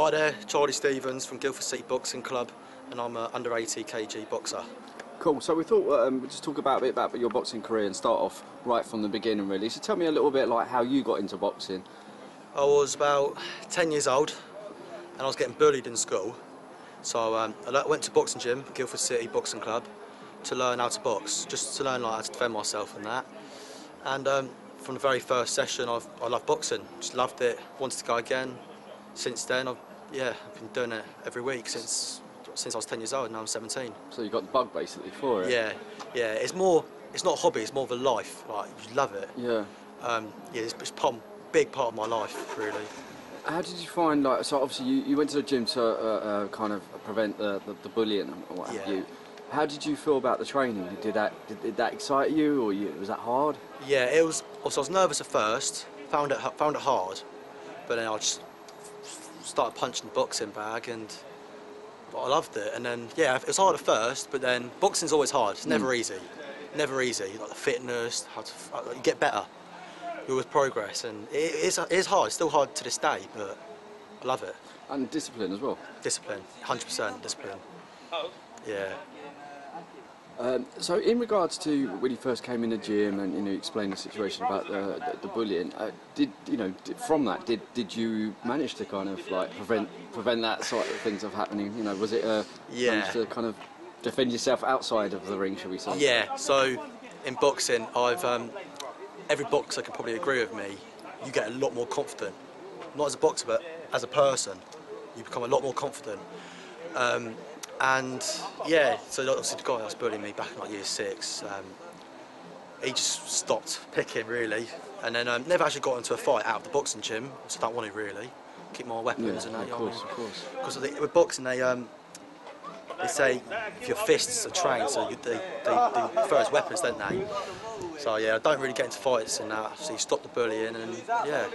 Hi there, Charlie Stephens from Guildford City Boxing Club, and I'm an under 80 kg boxer. Cool. So we thought um, we'd just talk about a bit about your boxing career and start off right from the beginning, really. So tell me a little bit like how you got into boxing. I was about 10 years old, and I was getting bullied in school. So um, I went to boxing gym, Guildford City Boxing Club, to learn how to box, just to learn like how to defend myself and that. And um, from the very first session, I've, I loved boxing. Just loved it. Wanted to go again. Since then, I've yeah, I've been doing it every week since since I was 10 years old. Now I'm 17. So you got the bug basically for it. Yeah, yeah. It's more. It's not a hobby. It's more of a life. Like you love it. Yeah. Um, yeah, it's, it's part, big part of my life, really. How did you find like so? Obviously, you, you went to the gym to uh, uh, kind of prevent the, the, the bullying and what have Yeah. you. How did you feel about the training? Did that did, did that excite you, or you, was that hard? Yeah, it was. Also, I was nervous at first. Found it found it hard, but then I just started punching the boxing bag, and I loved it. And then yeah, it was hard at first, but then boxing's always hard. It's never mm. easy, never easy. Like the fitness, how to you get better. You always progress, and it is it is hard. It's still hard to this day, but I love it. And discipline as well. Discipline, 100% discipline. Oh. Yeah. Um, so in regards to when you first came in the gym and you know explained the situation about the, the, the bullying, uh, did you know did, from that did did you manage to kind of like prevent prevent that sort of things of happening? You know, was it uh, Yeah. to kind of defend yourself outside of the ring, shall we say? Yeah, so in boxing, I've um, every boxer can probably agree with me. You get a lot more confident, not as a boxer, but as a person. You become a lot more confident. Um, and yeah, so obviously the guy that was bullying me back in like year six, um, he just stopped picking really, and then um, never actually got into a fight out of the boxing gym. So I don't want to really keep my Yeah, weapons and that. of you know what I course, mean? of course. because with boxing they um they say if your fists are trained, so you, they, they, they prefer as weapons, don't they? So yeah, I don't really get into fights and that. So you stop the bullying and yeah,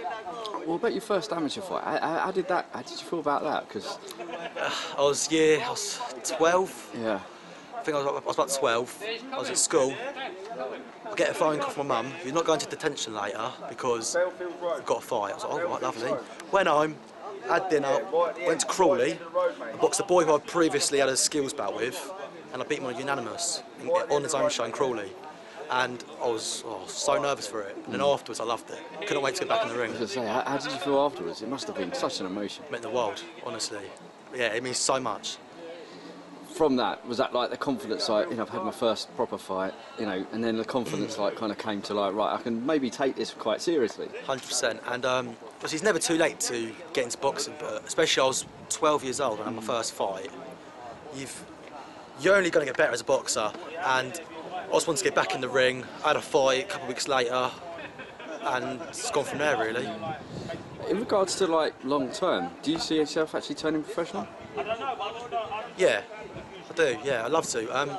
Well, about your first amateur fight, how, how- did that? How did you feel about that? Because I was yeah, I was 12. yeah, I think I was, I was about 12. I was at school. I get a phone call from my mum. You're not going to detention later because you've got a fight. I was like, oh right, lovely. Went home, had dinner, went to Crawley. I boxed a boy who I previously had a skills bout with, and I beat him on unanimous in- on his own show in Crawley. And I was oh, so nervous for it. And then afterwards, I loved it. Couldn't wait to get back in the ring. I was say, how, how did you feel afterwards? It must have been such an emotion. It meant the world, honestly. Yeah, it means so much. From that, was that like the confidence? Like, you know, I've had my first proper fight, you know, and then the confidence like kind of came to like, right, I can maybe take this quite seriously. Hundred percent, and um, it's never too late to get into boxing. But especially I was 12 years old and had my first fight. You've you're only going to get better as a boxer, and I just wanted to get back in the ring. I had a fight a couple of weeks later, and it's gone from there really. In regards to like long term, do you see yourself actually turning professional? Yeah, I do. Yeah, I love to. Um,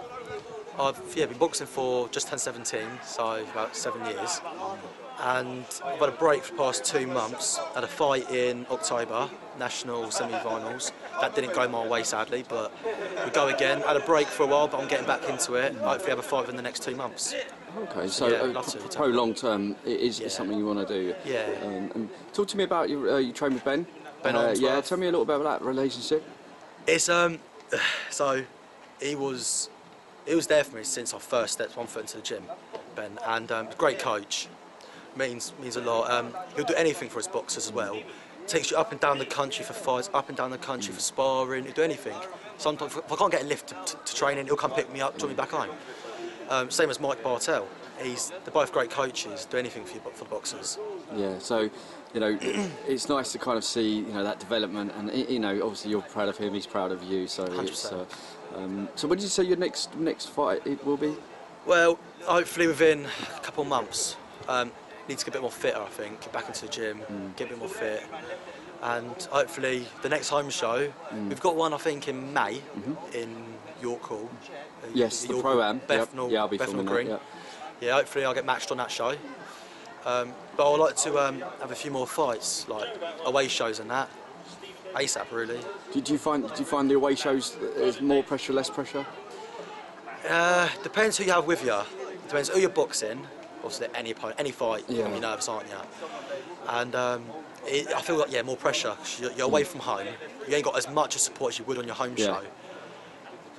I've yeah been boxing for just 10, 17, so about seven years, and I've had a break for the past two months. Had a fight in October, national semi-finals. That didn't go my way sadly, but we go again. Had a break for a while, but I'm getting back into it. Hopefully, have a fight within the next two months. Okay, so Yeah, uh, pro- long term is, Yeah. is something you want to do. Yeah. Um, and talk to me about your uh, you train with Ben. Ben Uh, yeah, tell me a little bit about that relationship. It's um, so he was he was there for me since I first stepped one foot into the gym, Ben, and um, great coach, means means a lot. Um, he'll do anything for his boxers as well. Takes you up and down the country for fights, up and down the country for sparring. He'll do anything. Sometimes if I can't get a lift to, to, to training, he'll come pick me up, draw me back home. Um, same as Mike Bartel. He's they're both great coaches. Do anything for you, for the boxers. Yeah, so you know, it's nice to kind of see you know that development, and you know, obviously you're proud of him, he's proud of you. So it's. Uh, um, so when did you say your next next fight it will be? Well, hopefully within a couple of months. Um, need to get a bit more fitter, I think. Get back into the gym, get a bit more fit, and hopefully the next home show. We've got one, I think, in May in York Hall. uh, Yes, the York Pro-Am. Hall, Yep. Yeah, I'll be Bethnal filming that, yep. Yeah, hopefully I'll get matched on that show. Um, but I'd like to um, have a few more fights, like away shows and that. ASAP, really. Did you find did you find the away shows there's more pressure, less pressure? Uh, depends who you have with you. Depends who you're boxing. Obviously, any opponent, any fight, you're Yeah. be nervous, aren't you? And um, it, I feel like yeah, more pressure. 'cause You're, you're away from home. You ain't got as much support as you would on your home Yeah. show.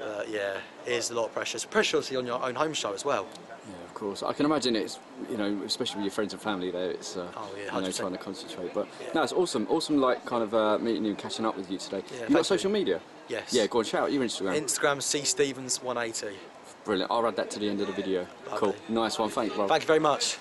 Uh, yeah, it is a lot of pressure. It's pressure obviously on your own home show as well. Yeah, of course. I can imagine it's, you know, especially with your friends and family there, it's, uh, Oh, yeah, you know, trying to concentrate. But no, it's awesome. Awesome, like, kind of uh, meeting you and catching up with you today. Yeah, you got social you. media? Yes. Yeah, go on, shout out your Instagram. Instagram C Stephens 180. Brilliant. I'll add that to the end of the video. Cool. Nice one. Thanks, bro. Thank you very much.